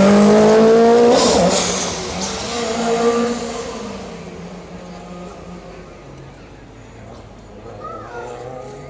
Música